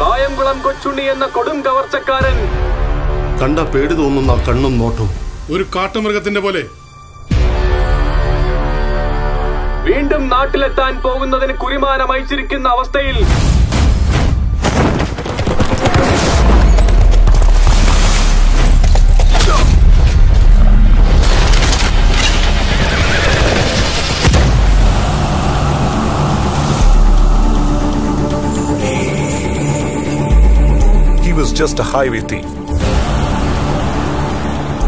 കായംകുളം കൊച്ചുണ്ണി എന്ന കൊടും കവർച്ചക്കാരൻ. കണ്ട പേടി തോന്നുന്ന കണ്ണും നോട്ടും ഒരു കാട്ടുമൃഗത്തിന്റെ പോലെ. വീണ്ടും നാട്ടിലെത്താൻ പോകുന്നതിന് കുരിമാനം അയച്ചിരിക്കുന്ന അവസ്ഥയിൽ was just a highway thief.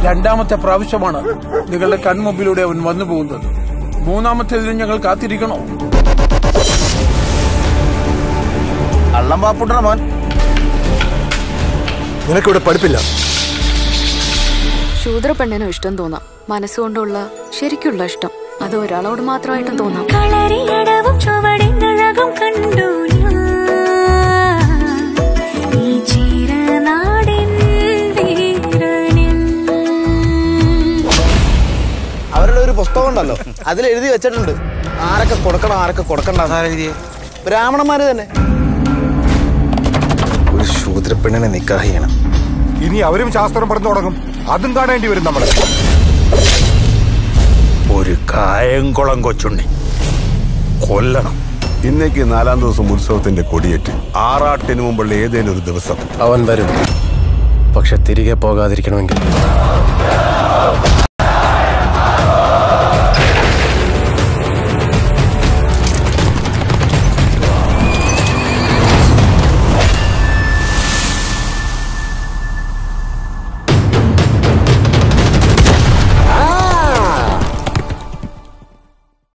രണ്ടാമത്തെ പ്രാവശ്യമാണ് നിങ്ങളുടെ കൺമുമ്പിലൂടെ അവൻ വന്നു പോകുന്നത്. മൂന്നാമത്തേതിന് ഞങ്ങൾ കാത്തിരിക്കണോ? കള്ളം പാപ്പുട്ട മോൻ. നിനക്കിവിടെ പഠിപ്പില്ല? ശൂദ്ര പെണ്ണിനും ഇഷ്ടം തോന്നാം. മനസ്സുകൊണ്ടുള്ള ശരിക്കുള്ള ഇഷ്ടം. അത് ഒരാളോട് മാത്രമായിട്ടും തോന്നാം. കളരിയടവും ചുവടിനഴകും കണ്ടു. പുസ്തകം ഉണ്ടല്ലോ അതിൽ എഴുതി വെച്ചിട്ടുണ്ട്. ആരൊക്കെ കൊടുക്കണം ആരൊക്കെ കൊടുക്കണ്ട. ബ്രാഹ്മണന്മാര് തന്നെ. ഒരു ശൂദ്രപ്പെണ്ണിനെ നിക്കാഹ് ചെയ്യണം. ഇനി അവരും ശാസ്ത്രം പറഞ്ഞു തുടങ്ങും. അതും കാണേണ്ടി വരും നമ്മൾ. ഒരു കായംകുളം കൊച്ചുണ്ണി. കൊല്ലണം. ഇന്നേക്ക് നാലാം ദിവസം ഉത്സവത്തിന്റെ കൊടിയേറ്റ്. ആറാട്ടിന് മുമ്പുള്ള ഏതേലും ഒരു ദിവസം. അവൻ വരും. പക്ഷെ തിരികെ പോകാതിരിക്കണമെങ്കിൽ.